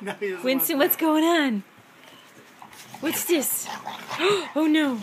Winston, what's going on? What's this? Oh no.